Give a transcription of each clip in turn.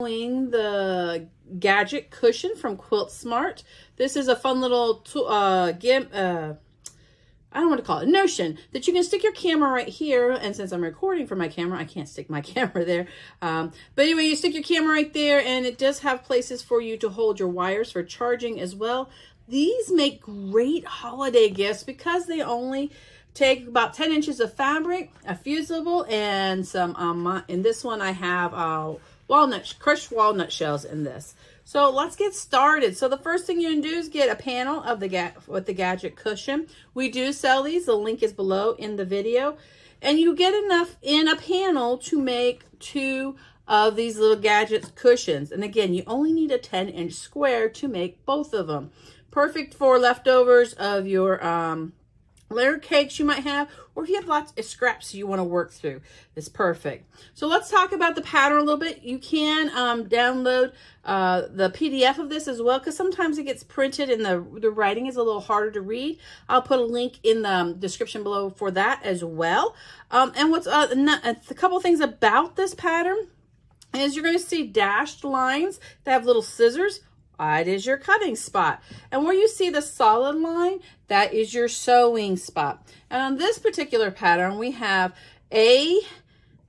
the gadget cushion from QuiltSmart. This is a fun little uh, gim, uh, I don't want to call it, notion that you can stick your camera right here. And since I'm recording from my camera, I can't stick my camera there. Um, but anyway, you stick your camera right there and it does have places for you to hold your wires for charging as well. These make great holiday gifts because they only take about 10 inches of fabric, a fusible, and some, um, in this one I have uh, walnut, crushed walnut shells in this. So let's get started. So the first thing you're gonna do is get a panel of the with the gadget cushion. We do sell these. The link is below in the video. And you get enough in a panel to make two of these little gadgets cushions. And again, you only need a 10 inch square to make both of them. Perfect for leftovers of your um, layer cakes you might have, or if you have lots of scraps you want to work through, it's perfect. So let's talk about the pattern a little bit. You can um, download uh, the PDF of this as well, because sometimes it gets printed and the, the writing is a little harder to read. I'll put a link in the um, description below for that as well. Um, and what's uh, a couple things about this pattern is you're going to see dashed lines that have little scissors it is your cutting spot. And where you see the solid line, that is your sewing spot. And on this particular pattern, we have A,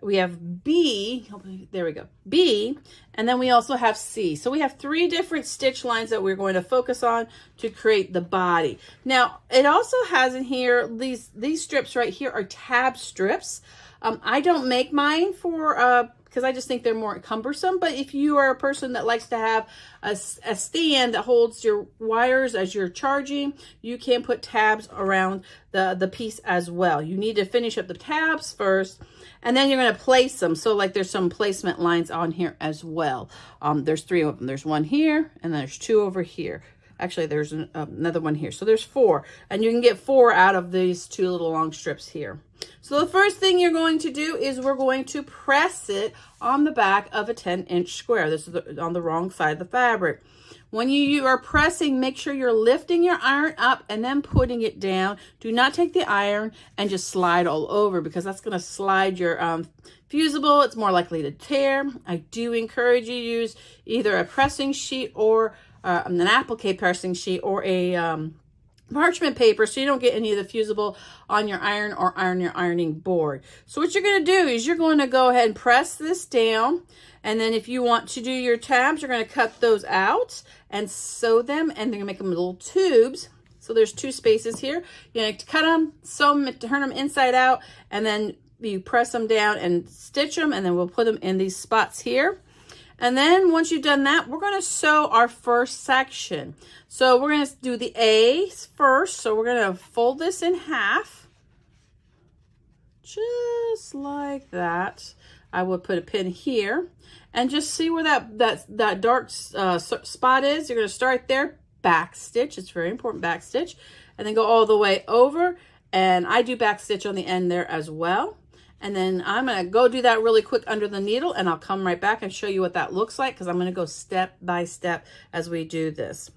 we have B, there we go, B, and then we also have C. So we have three different stitch lines that we're going to focus on to create the body. Now, it also has in here, these, these strips right here are tab strips. Um, I don't make mine for uh, because I just think they're more cumbersome. But if you are a person that likes to have a, a stand that holds your wires as you're charging, you can put tabs around the, the piece as well. You need to finish up the tabs first, and then you're going to place them. So like there's some placement lines on here as well. Um, there's three of them. There's one here, and there's two over here. Actually, there's an, uh, another one here. So there's four. And you can get four out of these two little long strips here. So the first thing you're going to do is we're going to press it on the back of a 10 inch square. This is the, on the wrong side of the fabric. When you, you are pressing, make sure you're lifting your iron up and then putting it down. Do not take the iron and just slide all over because that's going to slide your um, fusible. It's more likely to tear. I do encourage you use either a pressing sheet or uh, an applique pressing sheet or a um, parchment paper so you don't get any of the fusible on your iron or on your ironing board. So what you're going to do is you're going to go ahead and press this down and then if you want to do your tabs, you're going to cut those out and sew them and they're going to make them little tubes. So there's two spaces here. You're going to cut them, sew them, turn them inside out, and then you press them down and stitch them, and then we'll put them in these spots here. And then once you've done that, we're going to sew our first section. So we're going to do the A first. So we're going to fold this in half. Just like that. I would put a pin here. And just see where that, that, that dark uh, spot is. You're going to start there, back stitch. It's very important, back stitch. And then go all the way over. And I do back stitch on the end there as well. And then I'm going to go do that really quick under the needle and I'll come right back and show you what that looks like because I'm going to go step by step as we do this.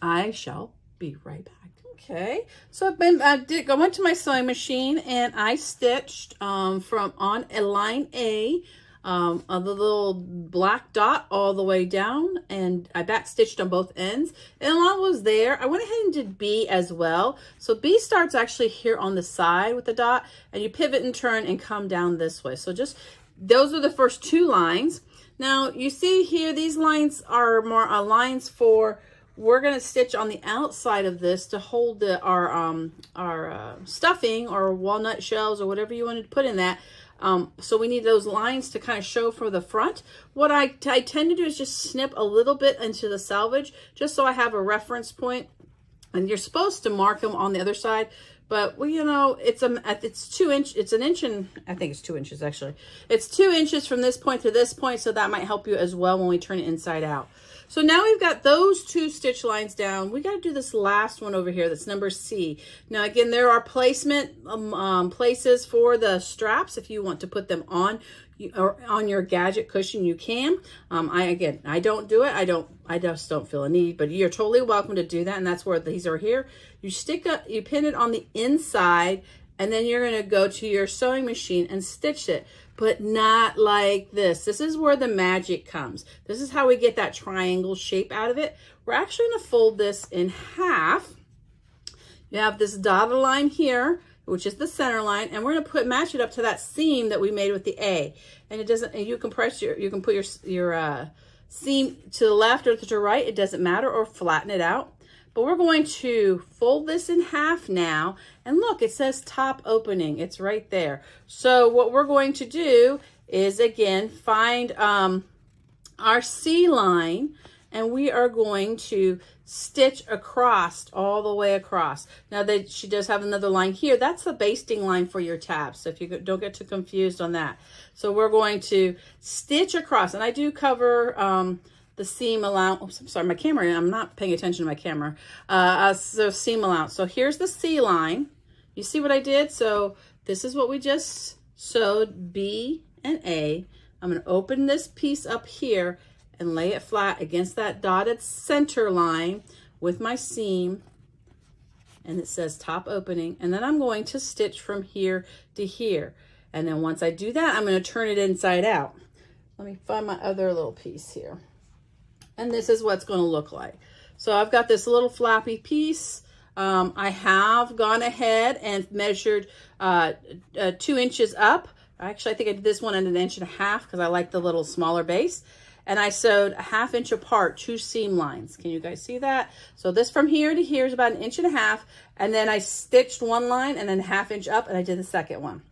I shall be right back. Okay, so I've been, I did, I went to my sewing machine and I stitched um, from on a line A um, a little black dot all the way down and I back stitched on both ends. And I was there, I went ahead and did B as well. So B starts actually here on the side with the dot and you pivot and turn and come down this way. So just, those are the first two lines. Now you see here, these lines are more uh, lines for we're going to stitch on the outside of this to hold the, our um, our uh, stuffing or walnut shells or whatever you want to put in that. Um, so we need those lines to kind of show for the front. What I, I tend to do is just snip a little bit into the selvage just so I have a reference point. And you're supposed to mark them on the other side, but well, you know, it's a it's two inch, it's an inch and I think it's two inches actually. It's two inches from this point to this point, so that might help you as well when we turn it inside out. So now we've got those two stitch lines down. We got to do this last one over here. That's number C. Now, again, there are placement um, um, places for the straps. If you want to put them on you, or on your gadget cushion, you can. Um, I, again, I don't do it. I don't, I just don't feel a need, but you're totally welcome to do that. And that's where these are here. You stick up, you pin it on the inside and then you're going to go to your sewing machine and stitch it. but not like this. This is where the magic comes. This is how we get that triangle shape out of it. We're actually going to fold this in half. You have this dotted line here, which is the center line, and we're going to put match it up to that seam that we made with the A. And it doesn't, and you can press your, you can put your, your uh, seam to the left or to the right, it doesn't matter, or flatten it out. But we're going to fold this in half now. And look, it says top opening. It's right there. So what we're going to do is, again, find um, our C line. And we are going to stitch across, all the way across. Now that she does have another line here, that's the basting line for your tabs. So if you don't get too confused on that. So we're going to stitch across. And I do cover... Um, the seam allowance. I'm sorry, my camera, I'm not paying attention to my camera. Uh, uh, so seam allowance. So here's the C line. You see what I did? So this is what we just sewed, B and A. I'm going to open this piece up here and lay it flat against that dotted center line with my seam. And it says top opening. And then I'm going to stitch from here to here. And then once I do that, I'm going to turn it inside out. Let me find my other little piece here and this is what's going to look like. So I've got this little flappy piece. Um, I have gone ahead and measured uh, uh, two inches up. Actually, I think I did this one at an inch and a half because I like the little smaller base. And I sewed a half inch apart, two seam lines. Can you guys see that? So this from here to here is about an inch and a half. And then I stitched one line and then half inch up and I did the second one.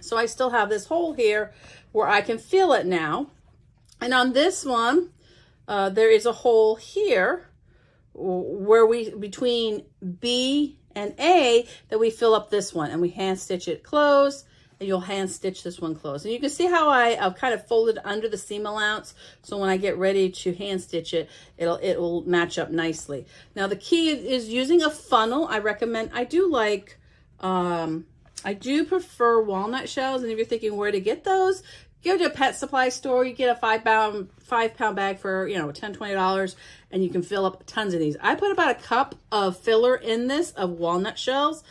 So I still have this hole here where I can fill it now. And on this one, uh, there is a hole here where we, between B and A, that we fill up this one and we hand stitch it closed and you'll hand stitch this one closed. And you can see how I, I've kind of folded under the seam allowance. So when I get ready to hand stitch it, it'll, it will match up nicely. Now the key is using a funnel. I recommend, I do like, um, I do prefer walnut shells. And if you're thinking where to get those, go to a pet supply store, you get a five pound, five pound bag for, you know, 10 $20, and you can fill up tons of these. I put about a cup of filler in this of walnut shells.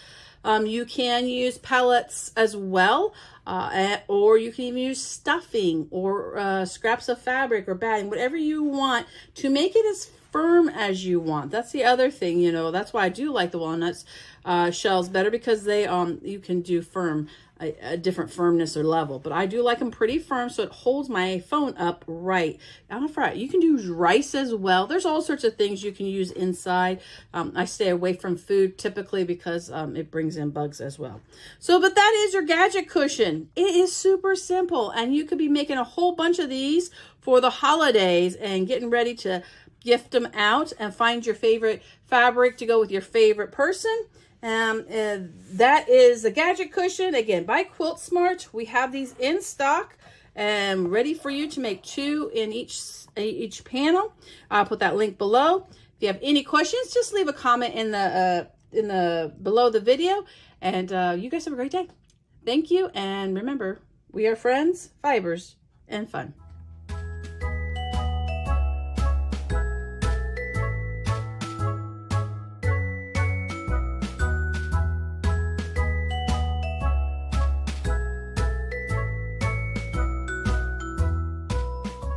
Um, you can use pellets as well, uh, or you can even use stuffing or uh, scraps of fabric or batting, whatever you want to make it as firm as you want. That's the other thing, you know, that's why I do like the walnuts uh, shells better because they um you can do firm a, a, different firmness or level. But I do like them pretty firm so it holds my phone up right. Fry. You can use rice as well. There's all sorts of things you can use inside. Um, I stay away from food typically because um, it brings in bugs as well. So, but that is your gadget cushion. It is super simple and you could be making a whole bunch of these for the holidays and getting ready to gift them out and find your favorite fabric to go with your favorite person. Um, that is a gadget cushion, again, by QuiltSmart. We have these in stock and ready for you to make two in each, each panel. I'll put that link below. If you have any questions, just leave a comment in the, uh, in the, below the video. And uh, you guys have a great day. Thank you. And remember, we are friends, fibers, and fun.